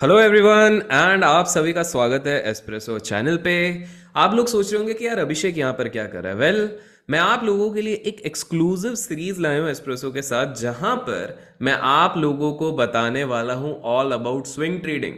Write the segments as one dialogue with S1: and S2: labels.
S1: Hello everyone and आप सभी का स्वागत है एस्प्रेसो चैनल पे। आप लोग सोच रहे होंगे कि यार अभिषेक यहाँ पर क्या कर रहा है। वेल well, मैं आप लोगों के लिए एक एक्सक्लूसिव सीरीज़ लाया हूँ एस्प्रेसो के साथ जहाँ पर मैं आप लोगों को बताने वाला हूँ ऑल अबाउट स्विंग ट्रेडिंग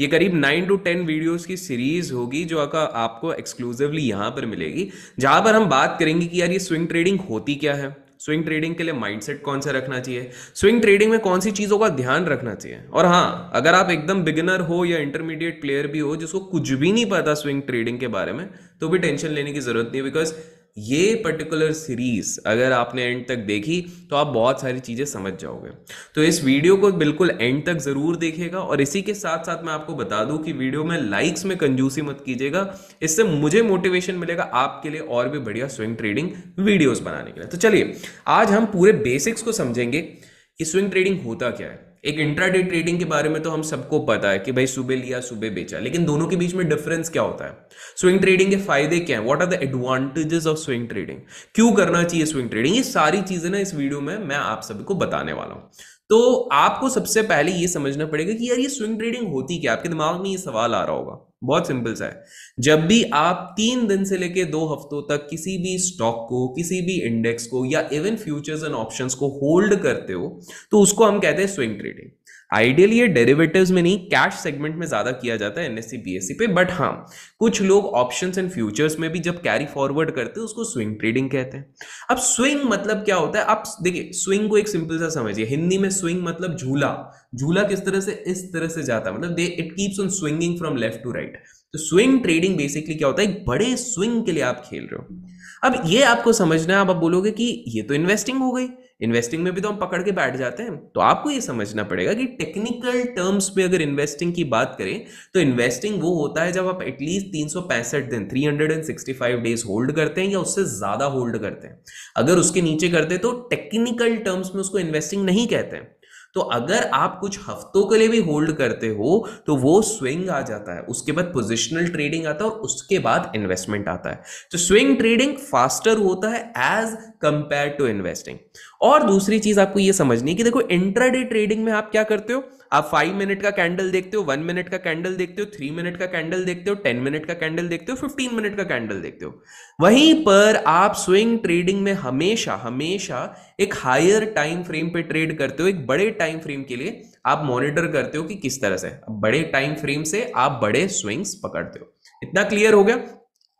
S1: ये करीब नाइन टू टेन वीडियोस की सीरीज़ होगी जो आपको एक्सक्लूसिवली यहाँ पर मिलेगी। जहाँ पर हम बात करेंगे कि यार ये स्विंग ट्रेडिंग होती क्या है। स्विंग ट्रेडिंग के लिए माइंडसेट कौन सा रखना चाहिए? स्विंग ट्रेडिंग में कौन सी चीज़ों का ध्यान रखना चाहिए? और हाँ अगर आप एकदम बिगिनर हो या इंटरमीडिएट प्लेयर भी हो जिसको कुछ भी नहीं पता स्विंग ट्रेडिंग के बारे में तो भी टेंशन लेने की ज़रूरत नहीं बिकॉज़ ये पर्टिकुलर सीरीज़ अगर आपने एंड तक देखी तो आप बहुत सारी चीज़ें समझ जाओगे। तो इस वीडियो को बिल्कुल एंड तक ज़रूर देखेगा और इसी के साथ साथ मैं आपको बता दूँ कि वीडियो में लाइक्स में कंजूसी मत कीजिएगा। इससे मुझे मोटिवेशन मिलेगा आपके लिए और भी बढ़िया स्विंग ट्रेडिंग वीडियोज़ बनाने के लिए। तो चलिए, आज हम पूरे बेसिक्स को समझेंगे कि स्विंग ट्रेडिंग होता क्या है। एक इंट्राडे ट्रेडिंग के बारे में तो हम सबको पता है कि भाई सुबह लिया, सुबह बेचा। लेकिन दोनों के बीच में डिफरेंस क्या होता है? स्विंग ट्रेडिंग के फ़ायदे क्या है? What are the advantages of swing trading क्यों करना चाहिए स्विंग ट्रेडिंग ये सारी चीज़ें ना इस वीडियो में मैं आप सभी को बताने वाला हूँ। तो आपको सबसे पहले ये समझना पड़ेगा कि यार ये स्विंग ट्रेडिंग होती क्या आपके दिमाग में ये सवाल आ रहा होगा। बहुत सिंपल सा है। जब भी आप तीन दिन से लेके दो हफ्तों तक किसी भी स्टॉक को, किसी भी इंडेक्स को या इवन फ्यूचर्स एंड ऑप्शंस को होल्ड करते हो तो उसको हम कहते हैं स्विंग ट्रेडिंग आइडियली ये डेरिवेटिव्स में नहीं कैश सेगमेंट में ज़्यादा किया जाता है एनएससी बीएससी पे बट हाँ कुछ लोग ऑप्शंस एंड फ्यूचर्स में भी जब कैरी फॉरवर्ड करते हैं उसको स्विंग ट्रेडिंग कहते हैं। अब स्विंग मतलब क्या होता है? आप देखिए स्विंग को एक सिंपल सा समझिए। हिंदी में स्विंग मतलब झूला। झूला किस तरह से? इस तरह से जाता है। मतलब the it keeps on swinging from left to right तो स्विंग ट्रेडिंग बेसिकली क्या होता है? एक बड़े स्विंग के लिए आप खेल रहे हो। अब ये आपको समझना है आप, आप बोलोगे कि ये तो इन्वेस्टिंग हो गई। इन्वेस्टिंग में भी तो हम पकड़ के बैठ जाते हैं। तो आपको ये समझना पड़ेगा कि टेक्निकल टर्म्स में अगर इन्वेस्टिंग की बात करें तो इन्वेस्टिंग वो होता है जब आप एटलीस्ट तीन सौ पैंसठ दिन three hundred and six days hold करते हैं या उससे ज़्यादा होल्ड करते हैं। अगर उसके नीचे करते तो टेक्निकल टर्म्स में उसको इन्वेस्टिंग नहीं कहते हैं। तो अगर आप कुछ हफ्तों के लिए भी होल्ड करते हो तो वो स्विंग आ जाता है। उसके बाद पोजिशनल ट्रेडिंग आता है और उसके बाद इन्वेस्टमेंट आता है। तो स्विंग ट्रेडिंग फास्टर होता है एज कंपेयर टू इन्वेस्टिंग और दूसरी चीज़ आपको ये समझनी है कि देखो इंट्राडे ट्रेडिंग में आप क्या करते हो? आप फाइव मिनट का कैंडल देखते हो वन मिनट का कैंडल देखते हो थ्री मिनट का कैंडल देखते हो टेन मिनट का कैंडल देखते हो फिफ्टीन मिनट का कैंडल देखते हो। वहीं पर आप स्विंग ट्रेडिंग में हमेशा हमेशा एक हायर टाइम फ्रेम पे ट्रेड करते हो, एक बड़े टाइम फ्रेम के लिए आप मॉनिटर करते हो कि किस तरह से। बड़े टाइम फ्रेम से आप बड़े स्विंग्स पकड़ते हो। इतना क्लियर हो गया?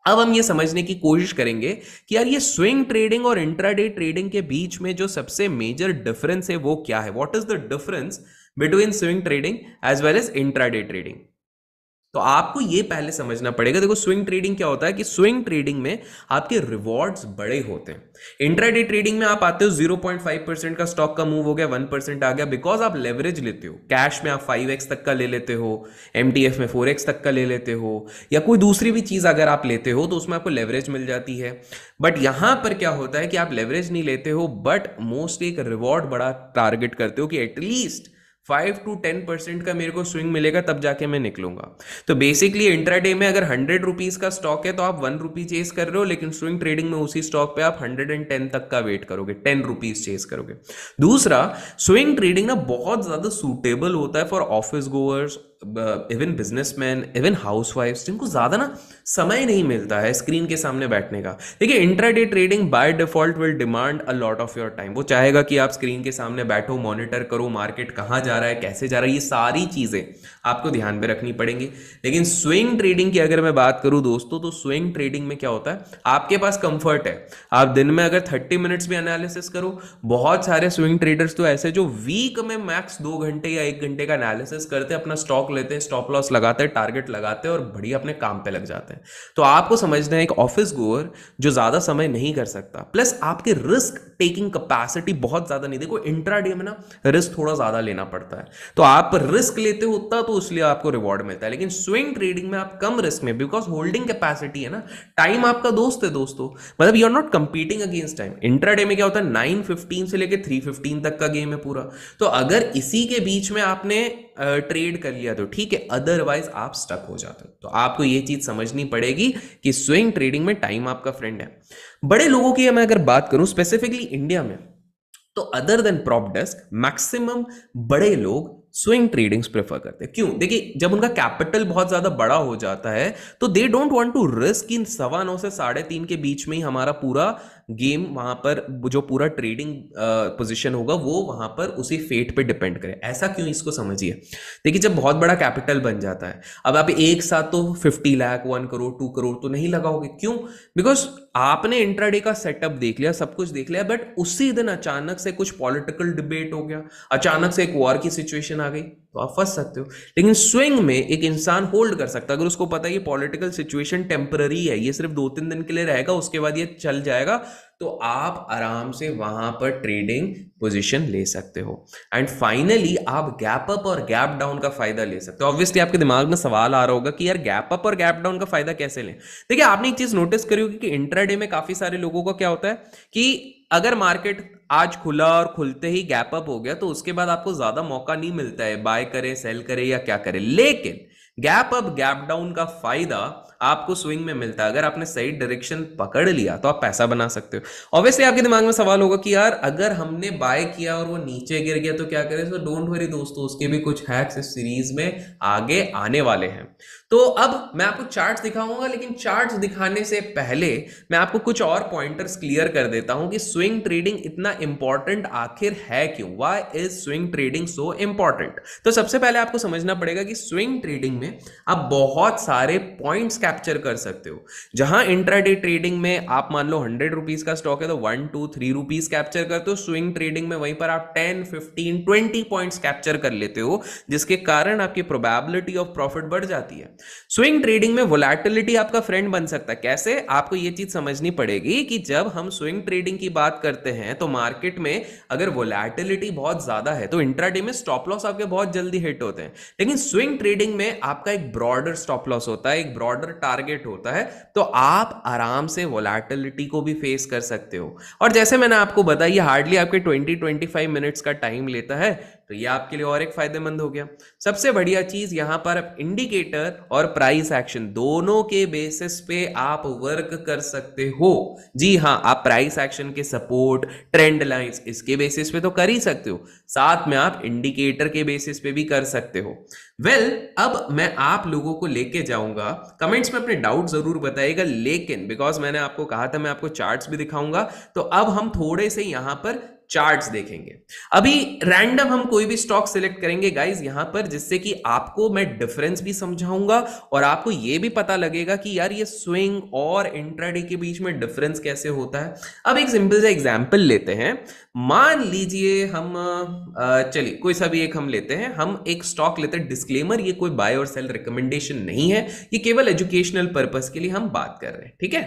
S1: अब हम ये समझने की कोशिश करेंगे कि यार ये स्विंग ट्रेडिंग और इंट्राडे ट्रेडिंग के बीच में जो सबसे मेजर डिफरेंस है वो क्या है? What is the difference between swing trading as well as intraday trading तो आपको ये पहले समझना पड़ेगा। देखो स्विंग ट्रेडिंग क्या होता है कि स्विंग ट्रेडिंग में आपके रिवॉर्ड्स बड़े होते हैं। इंट्राडे ट्रेडिंग में आप आते हो 0.5 परसेंट का स्टॉक का मूव हो गया 1 परसेंट आ गया बिकॉज़ आप लेवरेज लेते हो। कैश में आप 5x तक का ले लेते हो एमटीएफ में 4x तक का ले लेते हो, या कोई दूसरी भी चीज़ अगर आप लेते हो तो उसमें आपको लेवरेज मिल जाती है। बट यहाँ पर क्या होता है कि आप लेवरेज नहीं लेते हो बट मोस्टली एक रिवॉर्ड बड़ा टारगेट करते हो कि at least five to ten percent का मेरे को स्विंग मिलेगा, तब जाके मैं निकलूँगा। तो बेसिकली इंट्राडे में अगर हंड्रेड रुपीज़ का स्टॉक है तो आप वन रुपी चेस कर रहे हो, लेकिन स्विंग ट्रेडिंग में उसी स्टॉक पे आप हंड्रेड एंड टेन तक का वेट करोगे टेन रुपीज़ चेस करोगे। दूसरा, स्विंग ट्रेडिंग ना बहुत ज़्यादा सुटेबल होता है for office goers even businessman even housewife जिनको ज़्यादा ना समय नहीं मिलता है स्क्रीन के सामने बैठने का। देखिए intraday trading by default will demand a lot of your time वो चाहेगा कि आप स्क्रीन के सामने बैठो मॉनिटर करो मार्केट कहाँ जा रहा है, कैसे जा रहा है, ये सारी चीज़ें आपको ध्यान में रखनी पड़ेंगी। लेकिन स्विंग ट्रेडिंग की अगर मैं बात करूँ दोस्तों तो स्विंग ट्रेडिंग में क्या होता है? आपके पास कंफर्ट है। आप दिन में अगर थर्टी मिनट्स भी एनालिसिस करो, बहुत सारे स्विंग ट्रेडर्स तो ऐसे जो वीक में मैक्स दो घंटे या एक घंटे का एनालिसिस करते अपना स्टॉक स्टॉक लेते हैं स्टॉप लॉस लगाते हैं टारगेट लगाते हैं और बढ़िया अपने काम पे लग जाते हैं। तो आपको समझना है एक ऑफ़िस गोअर जो ज़्यादा समय नहीं कर सकता। प्लस आपके रिस्क टेकिंग कैपेसिटी बहुत ज़्यादा नहीं। देखो इंट्राडे में ना रिस्क थोड़ा ज़्यादा लेना पड़ता है। तो आप रिस्क लेते हो उतना तो इसलिए आपको रिवॉर्ड मिलता है। लेकिन स्विंग ट्रेडिंग में आप कम रिस्क में बिकॉज़ होल्डिंग कैपेसिटी है ना टाइम आपका दोस्त है दोस्तों। मतलब you are not competing against time intraday में क्या होता है? नाइन से लेकर थ्री तक का गेम है पूरा। तो अगर इसी के बीच में आपने ट्रेड कर लिया तो ठीक है अदरवाइज़ आप स्टक हो जाते हो। तो आपको ये चीज़ समझनी पड़ेगी कि स्विंग ट्रेडिंग में टाइम आपका फ्रेंड है। बड़े लोगों की मैं अगर बात करूँ स्पेसिफिकली इंडिया में तो other than prop desk maximum बड़े लोग स्विंग ट्रेडिंग्स प्रेफर करते हैं। क्यों? देखिए, जब उनका कैपिटल बहुत ज़्यादा बड़ा हो जाता है तो they don't want to risk in सवा नौ से साढ़े तीन के बीच में ही हमारा पूरा गेम वहाँ पर जो पूरा ट्रेडिंग पोजीशन होगा, वो वहाँ पर उसी फेट पे डिपेंड करे। ऐसा क्यों इसको समझिए? देखिए, जब बहुत बड़ा कैपिटल बन जाता है, अब आप एक साथ तो fifty lakh one crore two crore तो नहीं लगाओगे। क्यों? बिकॉज़ आपने इंट्राडे का सेटअप देख लिया, सब कुछ देख लिया बट उसी दिन अचानक से कुछ पॉलिटिकल डिबेट हो गया, अचानक से एक वॉर की सिचुएशन आ गई। तो आप फंस सकते हो। लेकिन स्विंग में एक इंसान होल्ड कर सकता है। अगर उसको पता है ये पॉलिटिकल सिचुएशन टेम्पररी है, ये सिर्फ़ दो तीन दिन के लिए रहेगा, उसके बाद ये चल जाएगा तो आप आराम से वहाँ पर ट्रेडिंग पोजीशन ले सकते हो। एंड फाइनली आप गैप अप और गैप डाउन का फ़ायदा ले सकते हो। ऑब्वियसली आपके दिमाग में सवाल आ रहा होगा कि यार गैप अप और गैप डाउन का फ़ायदा कैसे लें? देखिए, आपने एक चीज़ नोटिस करी होगी कि इंट्राडे में काफ़ी सारे लोगों का क्या होता है कि अगर मार्केट आज खुला और खुलते ही गैप अप हो गया तो उसके बाद आपको ज़्यादा मौका नहीं मिलता है, बाय करें, सेल करें या क्या करें। लेकिन गैप अप, गैप डाउन का फ़ायदा आपको स्विंग में मिलता है। अगर आपने सही डायरेक्शन पकड़ लिया तो आप पैसा बना सकते हो। ऑब्वियसली आपके दिमाग में सवाल होगा कि यार, अगर हमने बाय किया और वो नीचे गिर गया तो क्या करें? तो डोंट वरी दोस्तों, उसके भी कुछ हैक्स इस सीरीज़ में आगे आने वाले हैं। तो अब मैं आपको चार्ट्स दिखाऊँगा, लेकिन चार्ट्स दिखाने से पहले मैं आपको कुछ और पॉइंटर्स क्लियर कर देता हूँ कि स्विंग ट्रेडिंग इतना इंपॉर्टेंट आखिर है क्यों? Why is swing trading so important तो सबसे पहले आपको समझना पड़ेगा कि स्विंग ट्रेडिंग में आप बहुत सारे पॉइंट्स कैप्चर कर सकते हो। जहाँ इंट्राडे ट्रेडिंग में आप मान लो हंड्रेड रुपीज़ का स्टॉक है तो one two three rupees capture करते हो। स्विंग ट्रेडिंग में वहीं पर आप ten fifteen twenty points capture कर लेते हो, जिसके कारण आपकी प्रोबेबिलिटी ऑफ़ प्रॉफिट बढ़ जाती है। स्विंग ट्रेडिंग में वोलेटिलिटी आपका फ्रेंड बन सकता है। कैसे? आपको यह चीज़ समझनी पड़ेगी कि जब हम स्विंग ट्रेडिंग की बात करते हैं तो मार्केट में अगर वोलेटिलिटी बहुत ज़्यादा है तो इंट्राडे में स्टॉप लॉस आपके बहुत जल्दी हिट होते हैं। लेकिन स्विंग ट्रेडिंग में आपका एक ब्रॉडर स्टॉप लॉस होता है, एक ब्रॉडर टारगेट होता है तो आप आराम से वोलाटिलिटी को भी फेस कर सकते हो। और जैसे मैंने आपको बताया हार्डली आपके 20 25 मिनट्स का टाइम लेता है तो ये आपके लिए और एक फ़ायदेमंद हो गया। सबसे बढ़िया चीज़ यहाँ पर इंडिकेटर और प्राइस एक्शन दोनों के बेसिस पे आप वर्क कर सकते हो। जी हाँ आप प्राइस एक्शन के सपोर्ट ट्रेंड लाइंस इसके बेसिस पे तो कर ही सकते हो। साथ में आप इंडिकेटर के बेसिस पे भी कर सकते हो। वेल well, अब मैं आप लोगों को लेके जाऊँगा। कमेंट्स में अपने डाउट ज़रूर बताइएगा लेकिन बिकॉज़ मैंने आपको कहा था मैं आपको चार्ट्स भी दिखाऊँगा तो अब हम थोड़े से यहाँ पर चार्ट्स देखेंगे। अभी रैंडम हम कोई भी स्टॉक सिलेक्ट करेंगे गाइज़ यहाँ पर जिससे कि आपको मैं डिफरेंस भी समझाऊँगा और आपको यह भी पता लगेगा कि यार ये स्विंग और इंट्राडे के बीच में डिफरेंस कैसे होता है। अब एक सिंपल सा एग्जांपल लेते हैं। मान लीजिए हम चलिए, कोई सा भी एक हम लेते हैं। हम एक स्टॉक लेते हैं। डिस्क्लेमर ये कोई बाय और सेल रिकमेंडेशन नहीं है। ये केवल एजुकेशनल पर्पज के लिए हम बात कर रहे हैं, ठीक है?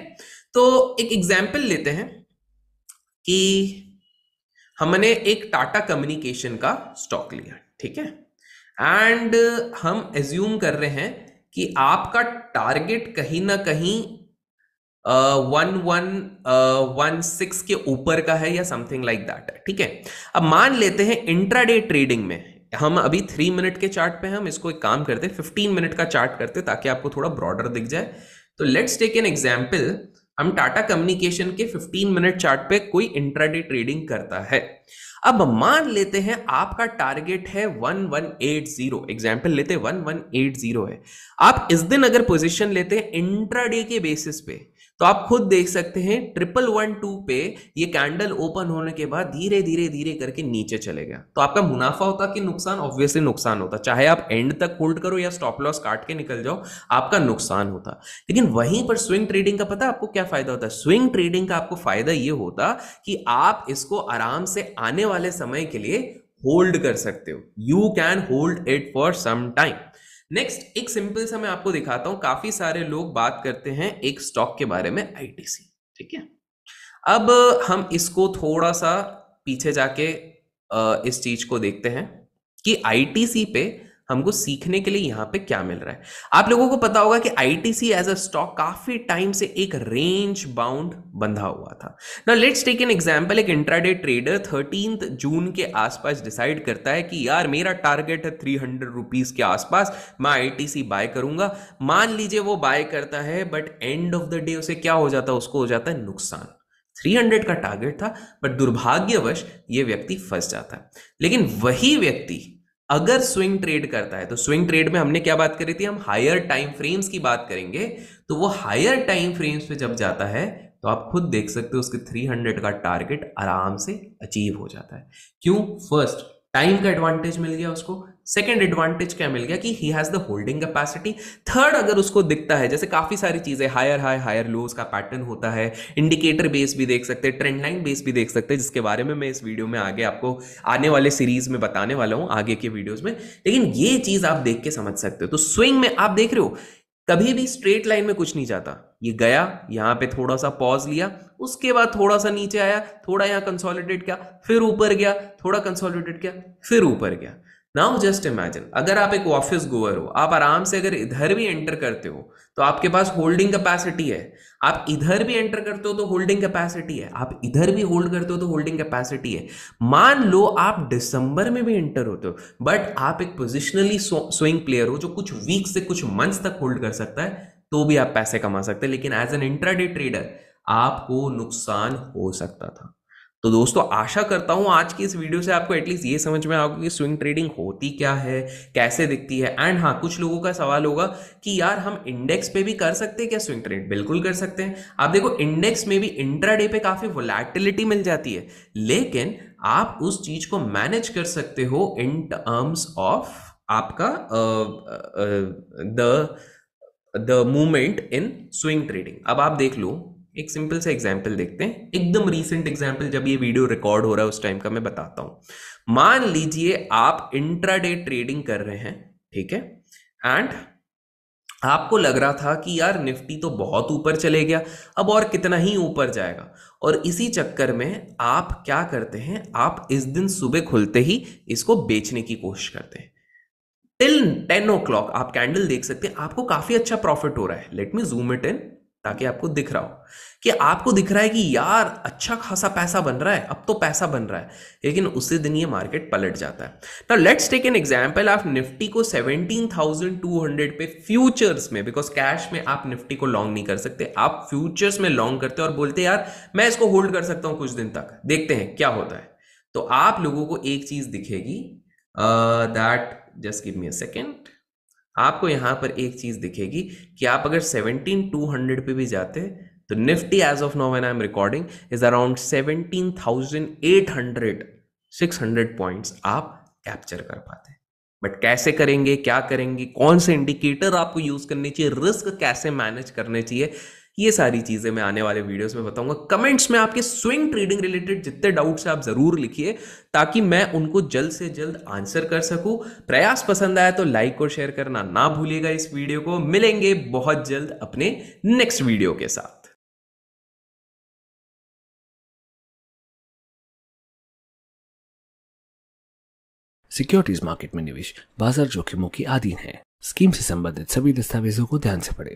S1: तो एक एग्ज़ाम्पल लेते हैं कि हमने एक टाटा कम्युनिकेशन का स्टॉक लिया, ठीक है? एंड हम एज्यूम कर रहे हैं कि आपका टारगेट कहीं ना कहीं वन वन वन सिक्स के ऊपर का है या समथिंग लाइक दैट है, ठीक है? अब मान लेते हैं इंट्राडे ट्रेडिंग में, हम अभी थ्री मिनट के चार्ट पे हम इसको एक काम करते हैं फिफ्टीन मिनट का चार्ट करते ताकि आपको थोड़ा ब्रॉडर दिख जाए। तो लेट्स टेक एन एग्ज़ाम्पल हम टाटा कम्युनिकेशन के 15 मिनट चार्ट पे कोई इंट्राडे ट्रेडिंग करता है। अब मान लेते हैं आपका टारगेट है 1180 एग्जांपल लेते हैं 1180 है। आप इस दिन अगर पोजीशन लेते हैं इंट्राडे के बेसिस पे तो आप खुद देख सकते हैं ट्रिपल वन टू पे ये कैंडल ओपन होने के बाद धीरे धीरे धीरे करके नीचे चले गया। तो आपका मुनाफा होता कि नुकसान? ऑब्वियसली नुकसान होता। चाहे आप एंड तक होल्ड करो या स्टॉप लॉस काट के निकल जाओ, आपका नुकसान होता। लेकिन वहीं पर स्विंग ट्रेडिंग का पता आपको क्या फ़ायदा होता? है स्विंग ट्रेडिंग का आपको फ़ायदा ये होता कि आप इसको आराम से आने वाले समय के लिए होल्ड कर सकते हो। You can hold it for some time next एक सिंपल सा मैं आपको दिखाता हूँ, काफ़ी सारे लोग बात करते हैं एक स्टॉक के बारे में आईटीसी ठीक है? अब हम इसको थोड़ा सा पीछे जाके इस चीज़ को देखते हैं कि आईटीसी पे हमको सीखने के लिए यहाँ पे क्या मिल रहा है? आप लोगों को पता होगा कि आईटीसी एज अ स्टॉक काफ़ी टाइम से एक रेंज बाउंड बंधा हुआ था। ना लेट्स टेक एन एग्जांपल एक इंट्राडे ट्रेडर थर्टीन जून के आसपास डिसाइड करता है कि यार, मेरा टारगेट है थ्री हंड्रेड रुपीज़ के आसपास, मैं आईटीसी बाय करूँगा। मान लीजिए वो बाय करता है but end of the day उसे क्या हो जाता है? उसको हो जाता है नुकसान। 300 का टारगेट था बट दुर्भाग्यवश ये व्यक्ति फंस जाता है। लेकिन वही व्यक्ति अगर स्विंग ट्रेड करता है तो स्विंग ट्रेड में हमने क्या बात करी थी? हम हायर टाइम फ्रेम्स की बात करेंगे तो वो हायर टाइम फ्रेम्स पे जब जाता है तो आप खुद देख सकते हो उसके 300 का टारगेट आराम से अचीव हो जाता है। क्यों? फ़र्स्ट टाइम का एडवांटेज मिल गया उसको। सेकेंड एडवांटेज क्या मिल गया कि he has the holding capacity third अगर उसको दिखता है, जैसे काफ़ी सारी चीज़ें हायर हाई हायर लोज का पैटर्न होता है. इंडिकेटर बेस भी देख सकते हैं ट्रेंड लाइन बेस भी देख सकते हैं जिसके बारे में मैं इस वीडियो में आगे आपको आने वाले सीरीज़ में बताने वाला हूँ, आगे के वीडियोज़ में. लेकिन ये चीज़ आप देख के समझ सकते हो. तो स्विंग में आप देख रहे हो, कभी भी स्ट्रेट लाइन में कुछ नहीं जाता. ये गया, यहाँ पे थोड़ा सा पॉज लिया, उसके बाद थोड़ा सा नीचे आया, थोड़ा यहाँ कंसोलिडेट किया, फिर ऊपर गया, थोड़ा कंसोलिडेट किया, फिर ऊपर गया. नाउ जस्ट इमेजिन अगर आप एक ऑफ़िस गोअर हो, आप आराम से अगर इधर भी एंटर करते हो तो आपके पास होल्डिंग कैपेसिटी है। आप इधर भी एंटर करते हो तो होल्डिंग कैपेसिटी है। आप इधर भी होल्ड करते हो तो होल्डिंग कैपेसिटी है। मान लो आप दिसंबर में भी एंटर होते हो बट आप एक पोजिशनली स्विंग प्लेयर हो, जो कुछ वीक से कुछ मंथ्स तक होल्ड कर सकता है तो भी आप पैसे कमा सकते हैं। लेकिन एज एन इंट्राडे ट्रेडर आपको नुकसान हो सकता था। तो दोस्तों, आशा करता हूँ आज की इस वीडियो से आपको एटलीस्ट ये समझ में आओगे कि स्विंग ट्रेडिंग होती क्या है, कैसे दिखती है। एंड हाँ कुछ लोगों का सवाल होगा कि यार, हम इंडेक्स पे भी कर सकते हैं क्या? स्विंग ट्रेड बिल्कुल कर सकते हैं। आप देखो इंडेक्स में भी इंट्राडे पे काफ़ी वोलैटिलिटी मिल जाती है। लेकिन आप उस चीज़ को मैनेज कर सकते हो इन टर्म्स ऑफ़ आपका the the movement in swing trading अब आप देख लो एक सिंपल सा एग्ज़ाम्पल देखते हैं। एकदम रीसेंट एग्ज़ाम्पल जब ये वीडियो रिकॉर्ड हो रहा है, उस टाइम का मैं बताता हूँ। मान लीजिए आप इंट्राडे ट्रेडिंग कर रहे हैं, ठीक है? एंड आपको लग रहा था कि यार निफ्टी तो बहुत ऊपर चले गया, अब और कितना ही ऊपर जाएगा। और इसी चक्कर में आप क्या करते हैं, आप इस दिन सुबह खुलते ही इसको बेचने की कोशिश करते हैं। टिल टेन ओ क्लॉक आप कैंडल देख सकते हैं, आपको काफ़ी अच्छा प्रॉफिट हो रहा है। Let me zoom it in ताकि आपको दिख रहा हो। कि आपको दिख रहा है कि यार अच्छा खासा पैसा बन रहा है अब तो पैसा बन रहा है लेकिन उसी दिन ये मार्केट पलट जाता है। ना लेट्स टेक एन एग्जांपल आप निफ्टी को 17,200 पे फ्यूचर्स में बिकॉज़ कैश में आप निफ्टी को लॉन्ग नहीं कर सकते। आप फ्यूचर्स में लॉन्ग करते और बोलते यार मैं इसको होल्ड कर सकता हूँ कुछ दिन तक। देखते हैं क्या होता है। तो आप लोगों को एक चीज़ दिखेगी that just give me a second आपको यहाँ पर एक चीज़ दिखेगी कि आप अगर सेवनटीन टू हंड्रेड पे भी जाते तो Nifty as of now when I am recording is around seventeen thousand eight hundred six hundred points आप कैप्चर कर पाते। बट कैसे करेंगे, क्या करेंगे, कौन से इंडिकेटर आपको यूज़ करने चाहिए रिस्क कैसे मैनेज करने चाहिए ये सारी चीज़ें मैं आने वाले वीडियोस में बताऊँगा। कमेंट्स में आपके स्विंग ट्रेडिंग रिलेटेड जितने डाउट्स है आप ज़रूर लिखिए, ताकि मैं उनको जल्द से जल्द आंसर कर सकूँ। प्रयास पसंद आया तो लाइक और शेयर करना ना भूलिएगा इस वीडियो को। मिलेंगे बहुत जल्द अपने नेक्स्ट वीडियो के साथ।
S2: सिक्योरिटीज मार्केट में निवेश, बाज़ार जोखिमों की आधीन है। स्कीम से संबंधित सभी दस्तावेजों को ध्यान से पढ़ें।